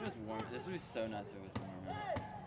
was warm. This would be so nice if it was warmer.